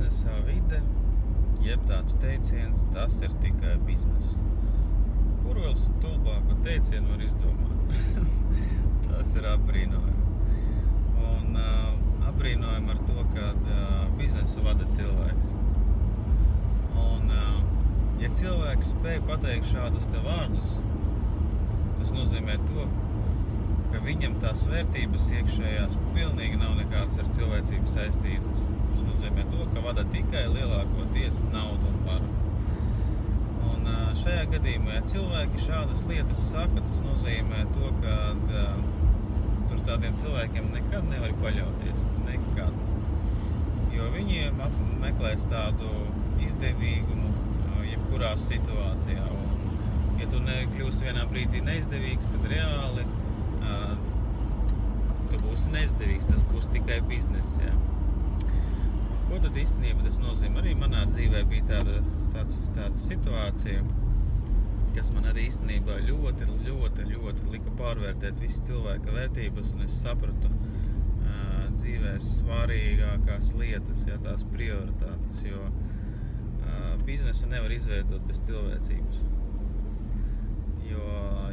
biznesa vide, jeb tāds teiciens, tas ir tikai bizness. Kur vēl stulbāku teicienu var izdomāt? tas ir apbrīnojami. Un uh, apbrīnojami ar to, ka uh, biznesu vada cilvēks. Un, uh, ja cilvēks spēj pateikt šādus te vārdus, tas nozīmē to, ka viņam tās vērtības iekšējās pilnīgi nav nekādas ar cilvēcību saistītas. Tas nozīmē to, ka vada tikai lielākoties naudu un varu. Un šajā gadījumā, ja cilvēki šādas lietas saka, tas nozīmē to, ka tā, tur tādiem cilvēkiem nekad nevar paļauties. Nekad. Jo viņi meklēs tādu izdevīgumu jebkurā situācijā. Un, ja tu nekļūsi vienā brīdī neizdevīgs, tad reāli tu būsi neizdevīgs, tas būs tikai bizness. Jā. Ko tad īstenībā tas nozīmē? Arī manā dzīvē bija tāda, tāds, tāda situācija, kas man arī īstenībā ļoti, ļoti, ļoti lika pārvērtēt visas cilvēka vērtības, un es sapratu uh, dzīvē svarīgākās lietas, jā, tās prioritātes, jo uh, biznesu nevar izveidot bez cilvēcības. Jo,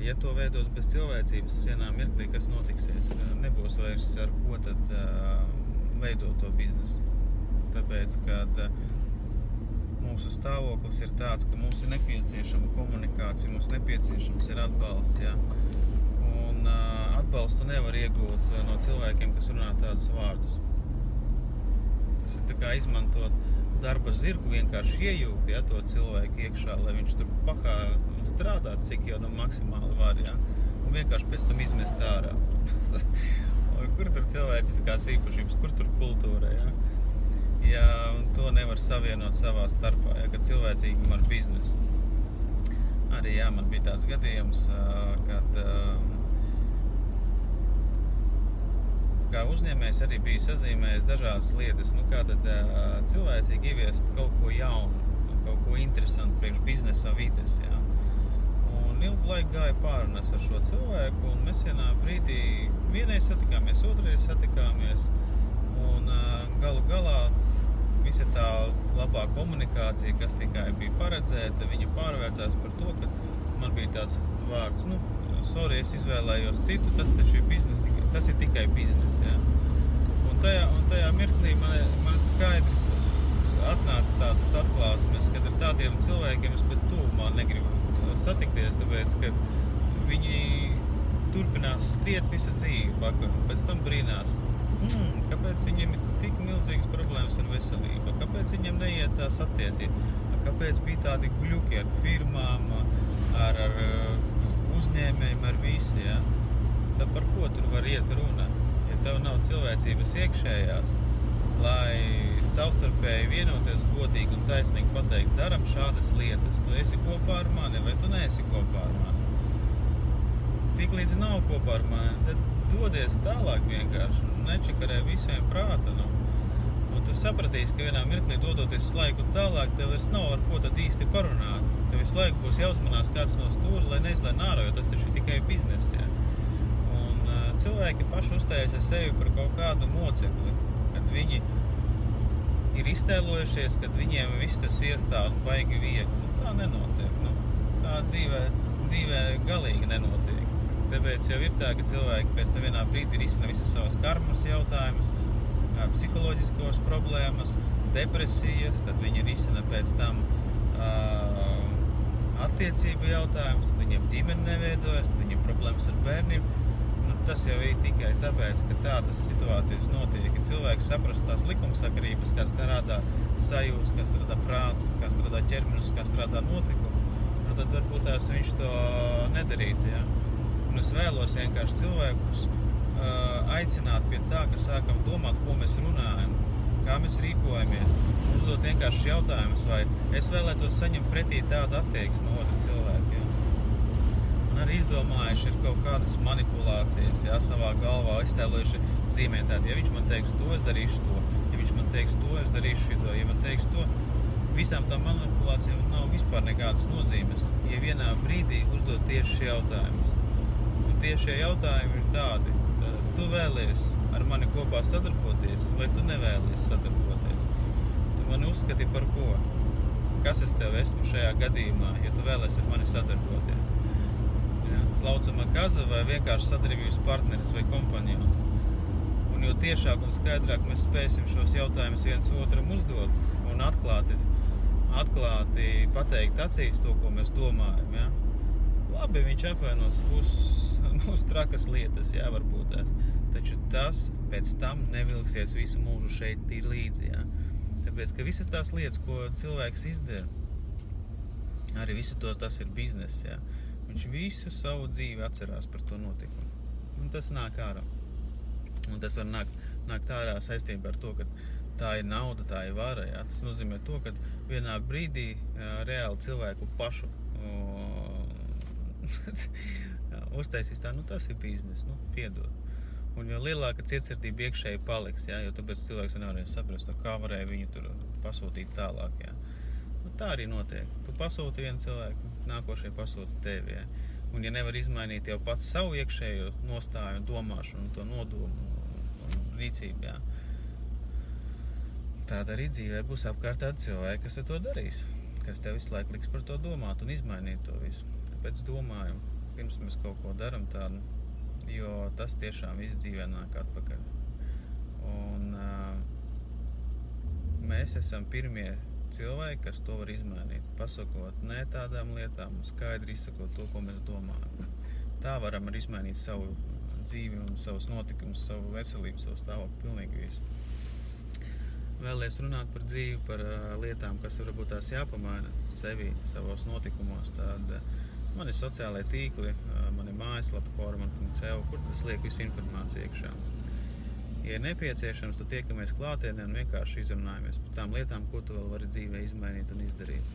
ja to veidos bez cilvēcības, vienā mirklī, kas notiksies, nebūs vairs ar ko tad uh, veidot to biznesu. Tāpēc, kad uh, mūsu stāvoklis ir tāds, ka mums ir nepieciešama komunikācija, mums nepieciešams ir atbalsts, ja? Un uh, atbalstu nevar iegūt no cilvēkiem, kas runā tādus vārdus. Tas ir tā kā izmantot darba zirgu vienkārši iejūgt ja, to cilvēku iekšā, lai viņš tur pahā strādāt, cik jau nu maksimāli var, ja, un vienkārši pēc tam izmest ārā. kur tur cilvēciskās īpašības, kur tur kultūra, ja? Ja to nevar savienot savā starpā, ja, kad cilvēcīgi ar biznesu. Arī, jā, man bija tāds gadījums, kad kā uzņēmējs arī bija sazīmējis dažādas lietas, nu kā tad cilvēcīgi ieviest kaut ko jaunu, kaut ko interesantu priekš biznesa vides, jā. Un ilgu laiku gāja pārunas ar šo cilvēku, un mēs vienā brīdī vienreiz satikāmies, otrreiz satikāmies, un galu galā visa tā labā komunikācija, kas tikai bija paredzēta, viņa pārvērtās par to, ka man bija tāds vārds, nu, sorry, es izvēlējos citu, tas taču ir biznes, tas ir tikai biznes, ja. Un tajā, un tajā mirklī man, man skaidrs atnāca tādas atklāsmes, kad ar tādiem cilvēkiem es pat tūmā negribu satikties, tāpēc, ka viņi turpinās skriet visu dzīvi pakaļ, un pēc tam brīnās, mm, kāpēc viņiem ir tik milzīgas problēmas ar veselību, kāpēc viņiem neiet tās attiecības, kāpēc bija tādi gļuki ar firmām, uzņēmējiem, ar visu, ja? Tad par ko tur var iet runa? Ja tev nav cilvēcības iekšējās, lai savstarpēji vienoties godīgi un taisnīgi pateikt, daram šādas lietas, tu esi kopā ar mani vai tu neesi kopā ar mani. Tik līdz nav kopā ar mani, tad dodies tālāk vienkārši, nečakarē visiem prāta, nu. Un tu sapratīsi, ka vienā mirklī dodoties laiku tālāk, tev vairs nav ar ko tad īsti parunāt. Tev visu laiku būs jāuzmanās kāds no stūra, lai neizlēn ārā, jo tas taču tikai biznes, ja. Un uh, cilvēki paši uzstājas ar sevi par kaut kādu mocekli, kad viņi ir iztēlojušies, kad viņiem viss tas iestāv un baigi viegli. Nu, tā nenotiek. Nu, tā dzīvē, dzīvē galīgi nenotiek. Tāpēc jau ir tā, ka cilvēki pēc tam vienā brīdī risina visas savas karmas jautājumus, psiholoģiskos problēmas, depresijas, tad viņi risina pēc tam attiecību jautājumus, tad viņiem ģimene neveidojas, tad viņiem problēmas ar bērniem. Nu, tas jau ir tikai tāpēc, ka tādas situācijas notiek, ka cilvēks saprast tās likumsakarības, kā strādā sajūtas, kā strādā prāts, kā strādā ķermenis, kā strādā notikumi. Nu, tad varbūt tās viņš to nedarītu, ja? Un es vēlos vienkārši cilvēkus aicināt pie tā, ka sākam domāt, ko mēs runājam, kā mēs rīkojamies, uzdot vienkārši jautājumus, vai es vēlētos saņemt pretī tādu attieksmi no otra cilvēka. Ja? Un arī izdomājuši ir kaut kādas manipulācijas, jā, savā galvā iztēlojuši zīmētādi. Ja viņš man teiks to, es darīšu to. Ja viņš man teiks to, es darīšu šito. Ja man teiks to, visām tām manipulācijām nav vispār nekādas nozīmes, ja vienā brīdī uzdot tieši šie jautājumus. Un tieši šie jautājumi ir tādi, tu vēlies ar mani kopā sadarboties, vai tu nevēlies sadarboties. Tu mani uzskati par ko? Kas es tev esmu šajā gadījumā, ja tu vēlēsi ar mani sadarboties? Ja? Slaucama kaza vai vienkārši sadarbības partneris vai kompanjons? Un jo tiešāk un skaidrāk mēs spēsim šos jautājumus viens otram uzdot un atklāti, atklāti pateikt acīs to, ko mēs domājam, ja? Labi, viņš apvainos, būs, būs trakas lietas, jā, varbūt tās. Taču tas pēc tam nevilksies visu mūžu šeit ir līdzi, jā. Tāpēc, ka visas tās lietas, ko cilvēks izdara, arī visu to tas ir biznes, jā. Viņš visu savu dzīvi atcerās par to notikumu. Un tas nāk ārā. Un tas var nākt, nākt ārā saistībā ar to, ka tā ir nauda, tā ir vara. Jā. Tas nozīmē to, ka vienā brīdī reāli cilvēku pašu uztaisīs tā, nu tas ir bizness, nu piedod. Un jo lielāka cietsirdība iekšēji paliks, jā, jo tāpēc cilvēks nevarēs saprast, nu, kā varēja viņu tur pasūtīt tālāk, jā. Nu, tā arī notiek. Tu pasūti vienu cilvēku, nākošie pasūti tevi, jā. Un ja nevar izmainīt jau pats savu iekšējo nostāju, domāšanu, to nodomu un rīcību, jā, tāda arī dzīvē būs apkārt tādi cilvēki, kas to darīs, kas tev visu laiku liks par to domāt un izmainīt to visu. Tāpēc domājam, pirms mēs kaut ko darām tādu, jo tas tiešām viss dzīvē nāk atpakaļ. Un uh, mēs esam pirmie cilvēki, kas to var izmainīt. Pasakot ne tādām lietām, skaidri izsakot to, ko mēs domājam. Tā varam arī izmainīt savu dzīvi un savus notikumus, savu veselību, savu stāvokli, pilnīgi visu. Vēlēs runāt par dzīvi, par uh, lietām, kas varbūt tās jāpamaina sevi, savos notikumos. Tad, uh, Man ir sociālai tīkli, man ir mājaslapa korman.cl, kur tas liek visu informāciju iekšā. Ja ir nepieciešams, tad tiekamies klātienē un vienkārši izrunājamies par tām lietām, ko tu vēl vari dzīvē izmainīt un izdarīt.